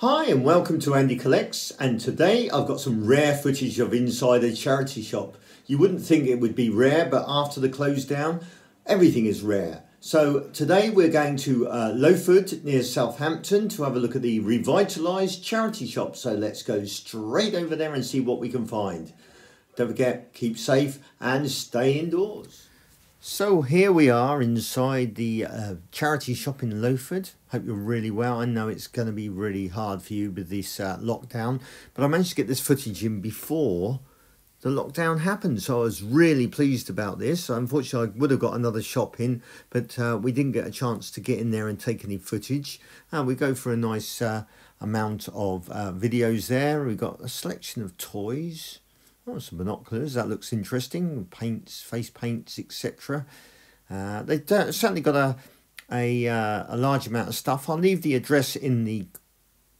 Hi and welcome to Andy Collects and today I've got some rare footage of inside a charity shop. You wouldn't think it would be rare but after the close down everything is rare. So today we're going to uh, Lowford near Southampton to have a look at the revitalised charity shop. So let's go straight over there and see what we can find. Don't forget, keep safe and stay indoors. So here we are inside the uh, charity shop in Lowford. Hope you're really well. I know it's going to be really hard for you with this uh, lockdown, but I managed to get this footage in before the lockdown happened, so I was really pleased about this. Unfortunately, I would have got another shop in, but uh, we didn't get a chance to get in there and take any footage. And we go for a nice uh, amount of uh, videos there. We've got a selection of toys Oh, some binoculars, that looks interesting. Paints, face paints, etc. Uh, they've certainly got a, a, uh, a large amount of stuff. I'll leave the address in the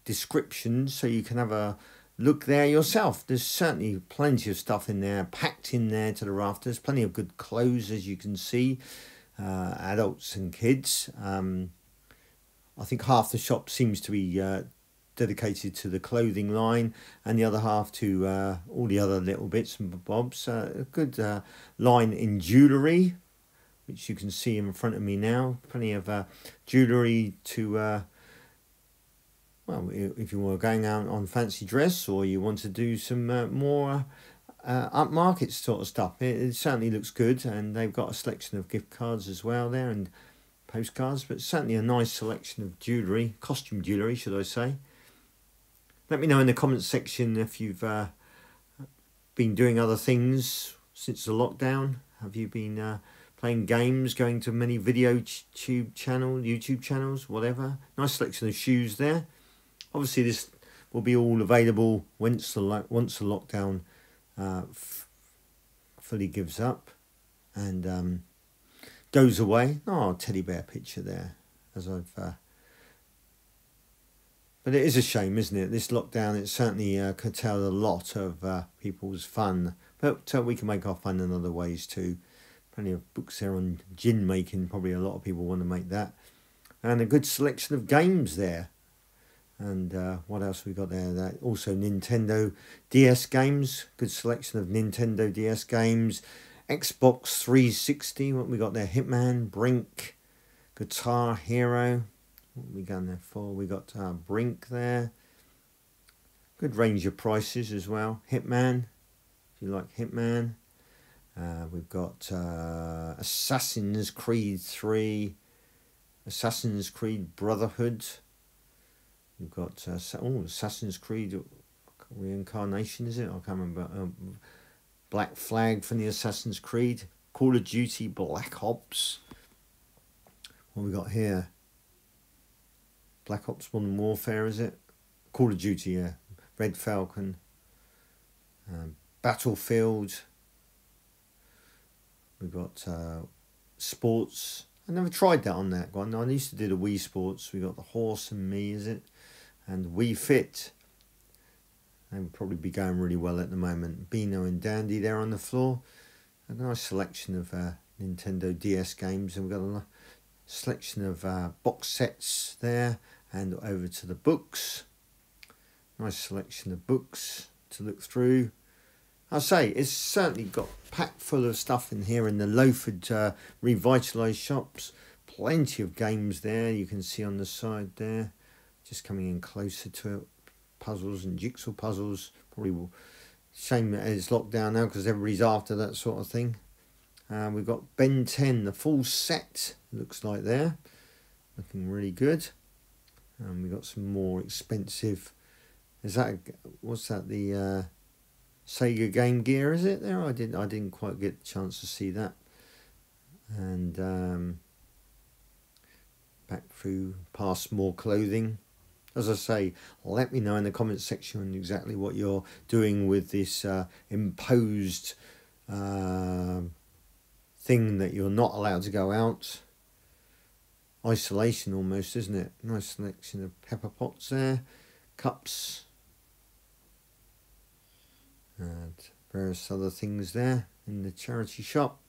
description so you can have a look there yourself. There's certainly plenty of stuff in there, packed in there to the rafters. Plenty of good clothes, as you can see, uh, adults and kids. Um, I think half the shop seems to be uh, dedicated to the clothing line and the other half to uh, all the other little bits and bobs. Uh, a good uh, line in jewellery, which you can see in front of me now. Plenty of uh, jewellery to, uh, well, if you were going out on fancy dress or you want to do some uh, more upmarket sort of stuff. It, it certainly looks good and they've got a selection of gift cards as well there and postcards, but certainly a nice selection of jewellery, costume jewellery, should I say. Let me know in the comments section if you've uh, been doing other things since the lockdown. Have you been uh, playing games, going to many video tube channel, YouTube channels, whatever? Nice selection of shoes there. Obviously, this will be all available once the once the lockdown uh, fully gives up and um, goes away. Oh, teddy bear picture there, as I've uh, but it is a shame, isn't it? This lockdown, it certainly uh, curtailed a lot of uh, people's fun. But uh, we can make our fun in other ways too. Plenty of books there on gin making. Probably a lot of people want to make that. And a good selection of games there. And uh, what else we got there? That also Nintendo DS games. Good selection of Nintendo DS games. Xbox 360. What we got there? Hitman, Brink, Guitar Hero we got there for? We got uh, Brink there. Good range of prices as well. Hitman, if you like Hitman. Uh, we've got uh, Assassin's Creed 3, Assassin's Creed Brotherhood. We've got uh, oh, Assassin's Creed Reincarnation, is it? I can't remember. Um, Black Flag from the Assassin's Creed. Call of Duty Black Ops. What we got here? Black Ops Modern Warfare, is it? Call of Duty, yeah. Red Falcon. Um, Battlefield. We've got uh, sports. I never tried that on that one. I used to do the Wii Sports. We got the Horse and Me, is it? And Wii Fit. They would probably be going really well at the moment. Beano and Dandy there on the floor. A nice selection of uh, Nintendo DS games. And we've got a selection of uh, box sets there and over to the books. Nice selection of books to look through. I'll say it's certainly got packed full of stuff in here in the Lowford uh, revitalised shops. Plenty of games there you can see on the side there. Just coming in closer to it. Puzzles and jigsaw puzzles. Probably will. Shame that it's locked down now because everybody's after that sort of thing. Uh, we've got Ben 10, the full set, looks like there. Looking really good. And we got some more expensive. Is that what's that? The uh, Sega Game Gear is it there? I didn't I didn't quite get the chance to see that. And um, back through past more clothing. As I say, let me know in the comments section exactly what you're doing with this uh, imposed uh, thing that you're not allowed to go out isolation almost, isn't it? Nice selection of pepper pots there, cups, and various other things there in the charity shop.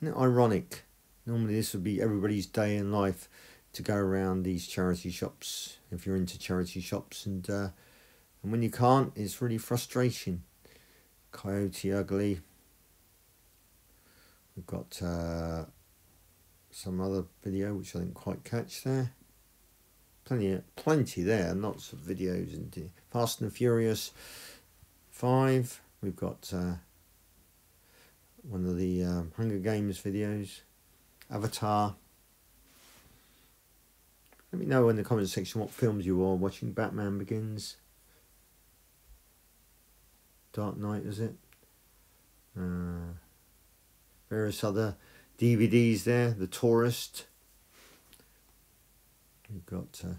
Isn't it ironic? Normally this would be everybody's day in life. to go around these charity shops if you're into charity shops and uh, and when you can't it's really frustration coyote ugly we've got uh, some other video which I didn't quite catch there plenty plenty there lots of videos and Fast and Furious 5 we've got uh, one of the um, Hunger Games videos Avatar let me know in the comment section what films you are watching. Batman Begins. Dark Knight, is it? Uh, various other DVDs there. The Tourist. We've got... Uh,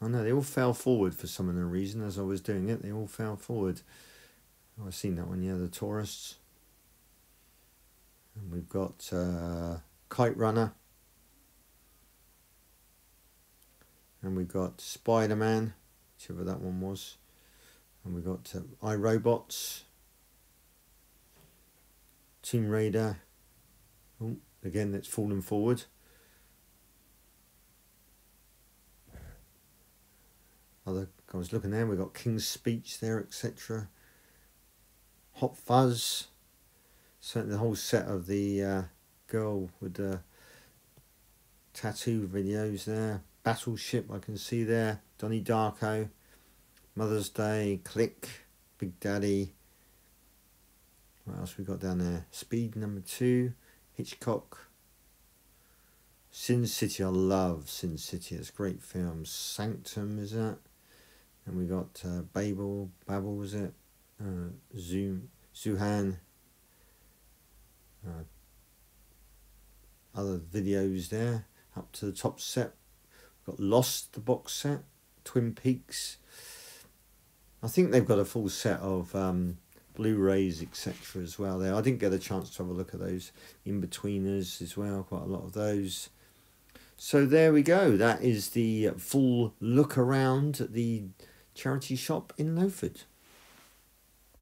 oh no, they all fell forward for some other reason. As I was doing it, they all fell forward. Oh, I've seen that one, yeah. The Tourists. And we've got uh, Kite Runner. and we've got Spider Man, whichever that one was, and we've got uh, iRobots, Tomb Raider. Oh, again, it's falling forward. Other, I was looking there. We've got King's Speech there, etc. Hot Fuzz. Certainly, the whole set of the uh, girl with the tattoo videos there. Battleship, I can see there. Donnie Darko, Mother's Day, Click, Big Daddy. What else we got down there? Speed number two, Hitchcock. Sin City, I love Sin City. It's a great film. Sanctum is that? And we got uh, Babel, Babel was it? Uh, Zoom, Zohan. Uh, other videos there. Up to the top set Got Lost, the box set, Twin Peaks. I think they've got a full set of um, Blu-rays, etc. as well there. I didn't get a chance to have a look at those in-betweeners as well, quite a lot of those. So there we go. That is the full look around the charity shop in Lowford.